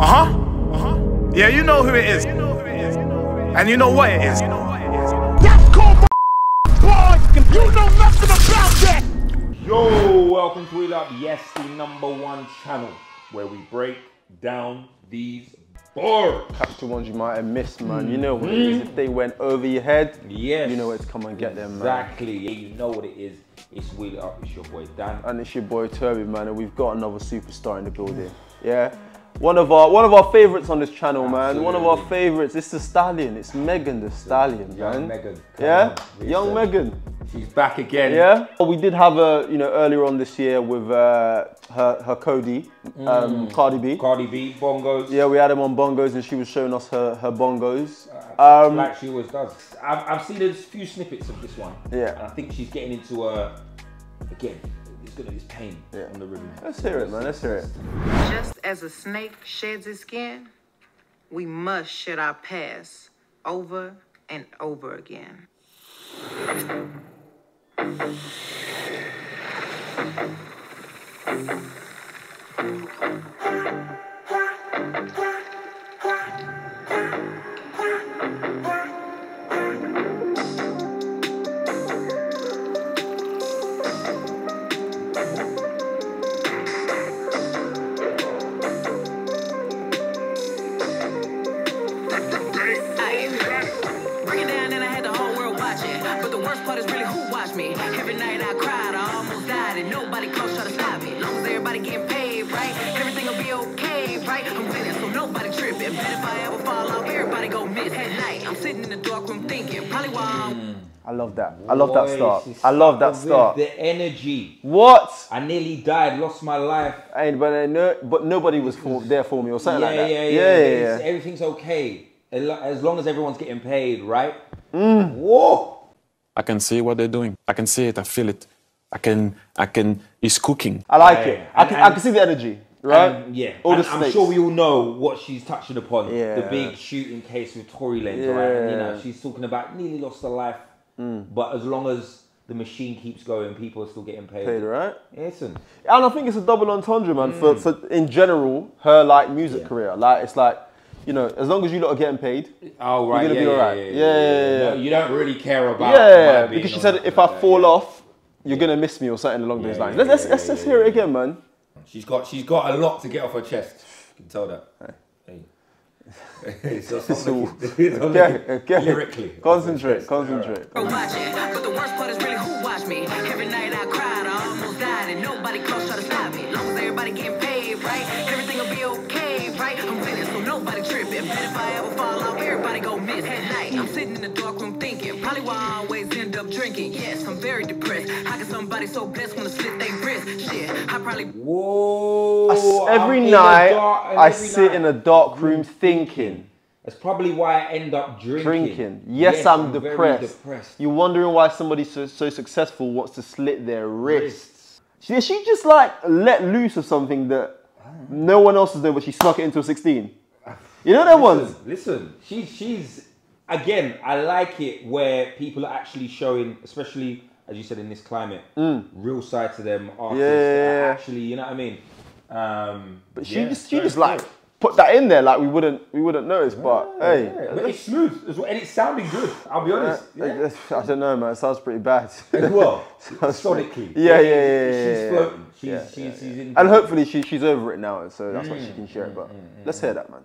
Uh huh. Uh huh. Yeah, you know who it is. And you know what it is. That's called boy. You know nothing about that. Yo, welcome to Wheel Up. Yes, the number one channel where we break down these bars. Catch the ones you might have missed, man. You know what it is. If they went over your head, Yes. you know where to come and get them, man. Exactly. Yeah, you know what it is. It's Wheel It Up. It's your boy Dan. And it's your boy Tobi, man, and we've got another superstar in the building. Yeah. One of our one of our favorites on this channel, man. One of our favorites. It's the Stallion. It's Megan Thee Stallion, Young man. Megan. Yeah. on, Young. Megan. She's back again. Yeah. We did have a you know earlier on this year with uh, her her Cody, um, Cardi B. Cardi B, bongos. Yeah, we had him on bongos, and she was showing us her her bongos. Um, like she always does. I've, I've seen a few snippets of this one. Yeah. And I think she's getting into a, again, gonna be pain Yeah. on the rhythm. let's hear it, man. Let's hear it. Just as a snake sheds its skin, we must shed our past over and over again. Worst part is really who watched me. Every night I cried, I almost died, and nobody close try to stop me. Long as everybody getting paid, right? Everything will be okay, right? I'm winning, so nobody tripping. Bet if I ever fall off, everybody go miss. At night, I'm sitting in the dark room thinking, probably why I'm. I love that. I love that start. I love that with start. The energy. What? I nearly died, lost my life. Ain't but I know, but nobody was for, there for me or something yeah, like that. yeah, yeah, yeah, It's- yeah. Everything's okay as as long as everyone's getting paid, right? Mm. Whoa! I can see what they're doing. I can see it. I feel it. I can. I can. It's cooking. I like Yeah, it. I and- can, I can see the energy, right? Um, yeah, All and the I'm snakes. sure we all know what she's touching upon. Yeah. The big shooting case with Tory Lanez, right? And, you know, she's talking about nearly lost her life, but as long as the machine keeps going, people are still getting paid. Paid, right? Listen, And I think it's a double entendre, man. For, Mm. for in general, her like music career, like it's like, you know, as long as you lot are getting paid, oh you're gonna yeah, be yeah, alright. Yeah, Yeah, yeah, yeah. No, you don't really care about. yeah, being because she said if like I that, fall yeah. off, you're gonna miss me or something along those lines. yeah, let's let's, yeah, let's, yeah, let's yeah, hear it again, man. She's got she's got a lot to get off her chest. You can tell that. Hey. so stop all- looking- stop Okay, looking okay. Lyrically. Concentrate, concentrate. watching. But the worst part is really who watched me. Every night I cried, night, I'm sitting in the dark room thinking, probably why I always end up drinking. Yes, I'm very depressed. How can somebody so blessed wanna slit their wrist? Shit, I probably. Whoa! I s- every I'm night dark- I sit night- in a dark room thinking, That's probably why I end up drinking. drinking. Yes, I'm, very depressed. depressed. You're wondering why somebody so, so successful wants to slit their wrists. She, she just like let loose of something that no one else is doing, but she snuck it into a 16. You know that one? Listen, listen, she, she's again. I like it where people are actually showing, especially as you said in this climate, real side to them artists. Mm. Yeah, yeah, yeah. Actually, you know what I mean. Um, But she yeah, just she just like put that in there like we wouldn't we wouldn't notice. But hey, Yeah, but it's smooth as well, and it's sounding good. I'll be honest. Yeah. I don't know, man. It sounds pretty bad. As well, sonically. Yeah, yeah, yeah, yeah, She's floating. She's, yeah, she's, she's in. and hopefully she, she's over it now, so that's why she can share it. Mm, But let's hear that, man.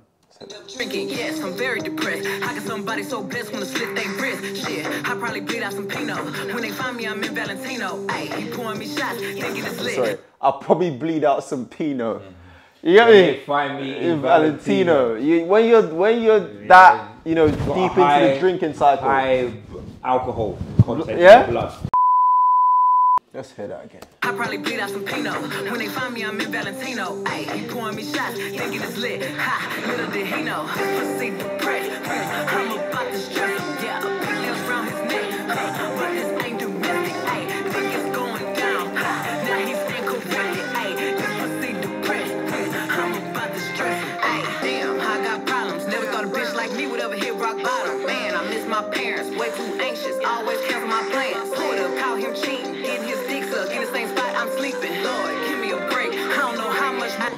Drinking, yes, I'm very depressed. How can somebody so blessed wanna slit their wrist? Shit, I probably bleed out some Pinot. When they find me, I'm in Valentino. Ayy, he pouring me shots, thinking it's lit. Sorry, I'll probably bleed out some Pinot. Mm-hmm. You get me? They find me in In Valentino. You, when you're when you're that you know Got deep high- into the drinking cycle. High alcohol content Yeah? in your blood. Let's hear that again. I probably bleed out some Pinot. When they find me, I'm in Valentino. Ayy, he pouring me shots, thinking it's lit. Ha, little did he know. This pussy depressed. I'm about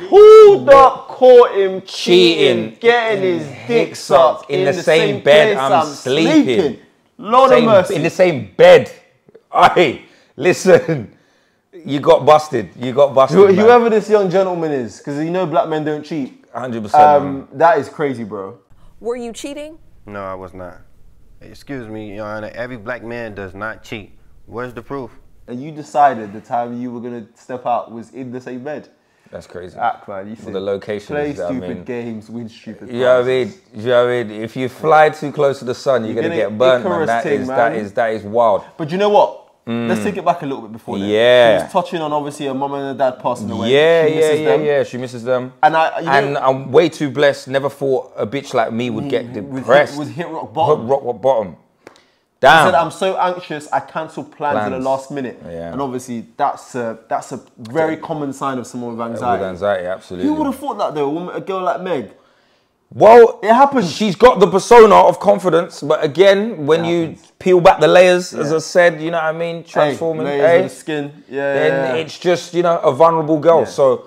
Hold up, caught him Cheating cheating, getting his dick dick sucked sucked in the same bed place I'm sleeping. Lord Same- of mercy. in the same bed. Hey, listen, you got busted. You got busted. Who- man. Whoever this young gentleman is, because you know black men don't cheat. 100%. Um, that is crazy, bro. Were you cheating? No, I was not. Excuse me, Your Honor. Every black man does not cheat. Where's the proof? And you decided the time you were gonna step out was in the same bed. That's crazy. Act man, you. Well, the location Play is, I stupid mean- games, win stupid. You know what I mean? You know what I mean? If you fly too close to the sun, you're, You're gonna, gonna get burnt, man. That thing, is that man. is that is wild. But you know what? Let's take it back a little bit before that. Mm. Yeah. She was touching on obviously her mum and her dad passing away. Yeah, She yeah, misses yeah, them. yeah. She misses them. And I, you and know, I'm way too blessed. Never thought a bitch like me would get would hit- depressed. would hit rock bottom. Rock, rock bottom. Damn. said I'm so anxious. I cancelled plans, at the last minute. Yeah. And obviously that's a, that's a very common sign of someone with With anxiety. anxiety, absolutely. Who would have thought that though? A, woman, a girl like Meg. Well, It happens. She's got the persona of confidence, but again, when you peel back the layers, as I said, you know what I mean, transforming, hey, layers of the skin. Yeah, then yeah, yeah. it's just you know a vulnerable girl. So,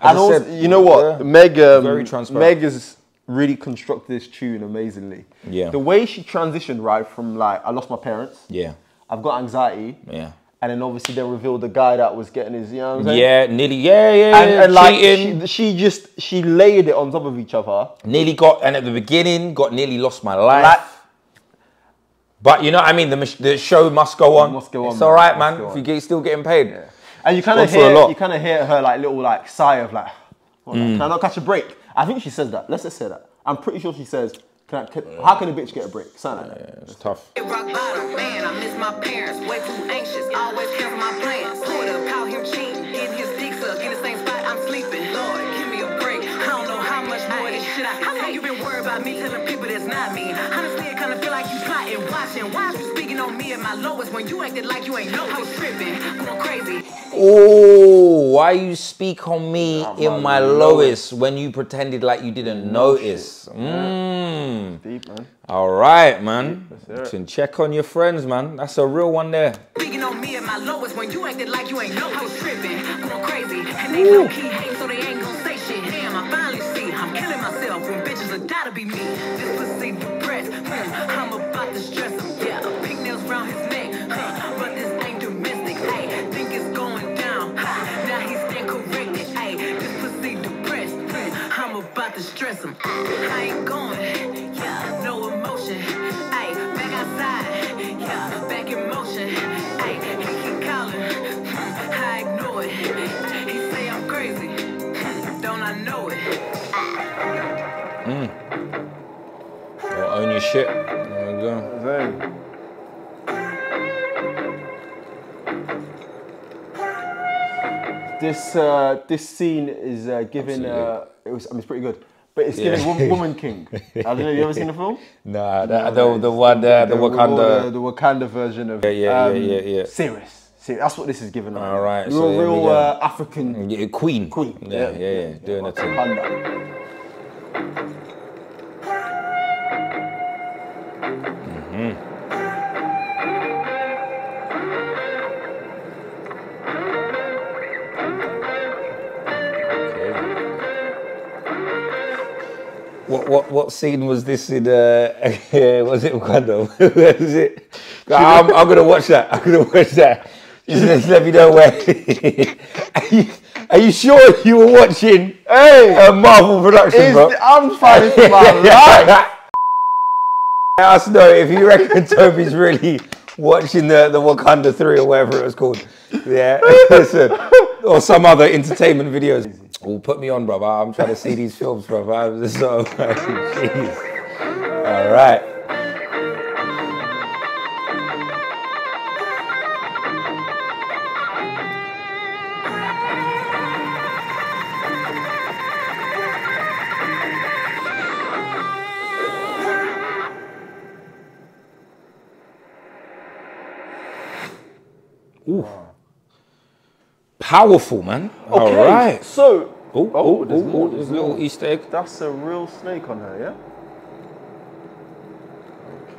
as and I also, said, you know what? yeah, Meg, um. Meg has really constructed this tune amazingly. Yeah. The way she transitioned right from like I lost my parents, yeah, I've got anxiety, yeah, and then obviously they revealed the guy that was getting his, you know what I'm saying? yeah, nearly, yeah, yeah, And, yeah, and like she, she just she layered it on top of each other. nearly got, and at the beginning, got nearly lost my life. Like, but you know, what I mean, the, the show must go on. must go on, It's all right, man. If you get, still getting paid. and you kind of hear you kind of hear her like little like sigh of like, "Well, Mm. can I not catch a break? I think she says that. Let's just say that. I'm pretty sure she says, can I, can, how can a bitch get a break? Something like that. It's tough. Can How long you been worried about me telling people that's not me? Honestly, I kinda feel like you plotting, watching. Why is you speaking on me at my lowest when you acted like you ain't know I was tripping, going crazy. Oh, why you speak on me in my lowest when you pretended like you didn't notice? Mm. Deep, man. All right, man. You can check on your friends, man. That's a real one there. Speaking on me at my lowest when you acted like you ain't know I was tripping, going crazy. And they low key hate, gotta be me. This pussy depressed, hmm, I'm about to stress him. Yeah, pigtails round his neck, huh, but this ain't domestic. Ayy, think it's going down. Ha, now he's stand corrected. Ayy, this pussy depressed, hmm, I'm about to stress him. I ain't going, Well, shit. There we go. Zane. This uh, this scene is uh, giving. Uh, it was. I mean, it's pretty good, but it's giving Yeah. Wom- Woman King. I don't know. You ever seen the film? Nah, the, the, the one, uh, the The, Wakanda. the Wakanda version of. Yeah, yeah, um, yeah, yeah, yeah. Serious. Serious. That's what this is giving. us. All right, Real, so here real uh, African Yeah, Queen. queen. Yeah, yeah, yeah. Doing her What what what scene was this in? Uh, was it Wakanda? Was it? I'm, I'm gonna watch that. I'm gonna watch that. Just, just let me know where. are, you, are you sure you were watching Hey, a Marvel production, bro? I'm fighting for my life. Let us know if you reckon Tobi's really watching the, the Wakanda 3 or whatever it was called. Yeah, listen. Or some other entertainment videos. Well, put me on, brother. I'm trying to see these films, brother. I'm just so, jeez. All right. Powerful, man. All Okay, right. So, Oh, Oh, oh, there's oh, more, there's little more. Easter egg. that's a real snake on her, yeah?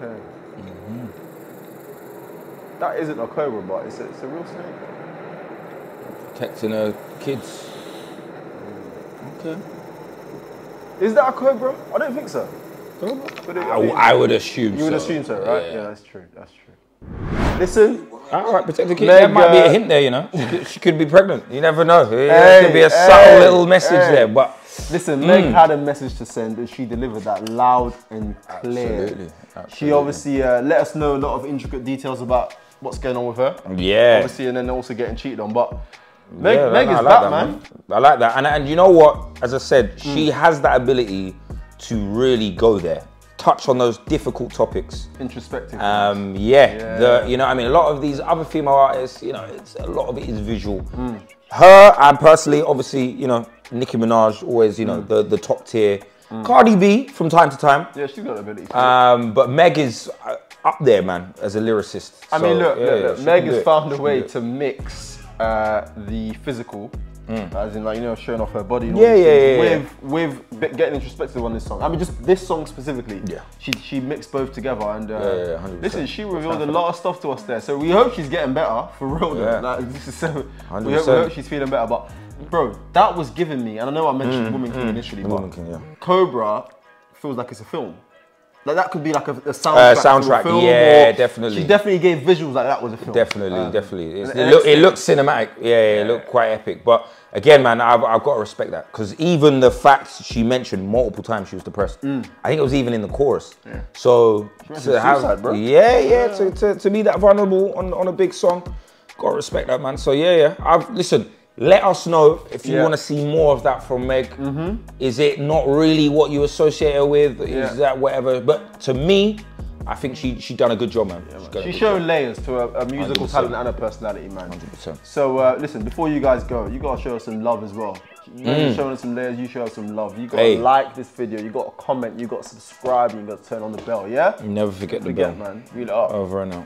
Okay. Mm-hmm. That isn't a cobra, but it's a, it's a real snake. Protecting her kids. Okay. Is that a Cobra? I don't think so. It- I, I mean, I would assume. you would assume so, right? Yeah. that's true. That's true. Listen, All right, protect the kid. There might be a uh, hint there, you know. She could, she could be pregnant. You never know. There Hey, could be a hey, subtle little message hey. there, but listen. Meg had a message to send, and she delivered that loud and clear. Absolutely, She obviously uh, let us know a lot of intricate details about what's going on with her. yeah. Obviously, and then also getting cheated on. But Meg, Yeah, Meg no, is like back, that, man. I like that. And, and you know what? As I said, Mm. she has that ability to really go there, touch on those difficult topics. Introspective. Um, yeah, Yeah. The, you know, I mean, a lot of these other female artists, you know, it's a lot of it is visual. Mm. Her, and personally, obviously, you know, Nicki Minaj, always, you Mm. know, the, the top tier. Cardi B from time to time. yeah, she's got the ability. Um, but Meg is uh, up there, man, as a lyricist. I So, mean, look, yeah, look, look, Meg has found a way to mix uh, the physical, as in like you know showing off her body, Yeah, yeah, yeah, with with getting introspective on this song. I mean, just this song specifically. Yeah. She she mixed both together, and uh, Yeah, yeah, 100%. listen, she revealed a lot of stuff to us there. So we hope she's getting better for real. Yeah. Like, this is so. We hope, we hope she's feeling better, but. Bro, that was giving me, and I know I mentioned Woman King initially, but King, yeah. Cobra feels like it's a film. Like that could be like a, a soundtrack, a soundtrack, film, yeah, definitely. She definitely gave visuals like that was a film. Definitely, Um, definitely. It, look, it looks cinematic. Yeah, yeah, it looked quite epic. But again, man, I've, I've got to respect that because even the fact she mentioned multiple times she was depressed. I think it was even in the chorus. So went to have, suicide, bro. yeah, yeah, to, to, to be that vulnerable on, on a big song, got to respect that, man. So yeah, yeah. I've listen. Let us know if you Yeah. want to see more of that from Meg. Is it not really what you associate her with? Is Yeah. that whatever? But to me, I think she she done a good job, man. She's done a She's showing layers to a, a musical 100%. talent and a personality, man. 100%. So uh, listen, before you guys go, you gotta show us some love as well. You know, you're showing us some layers, you show us some love. You gotta Mm. Hey. like this video, you gotta comment, you gotta subscribe, you gotta turn on the bell, yeah? Never forget the Forget, bell. man. Wheel it up. Over and out.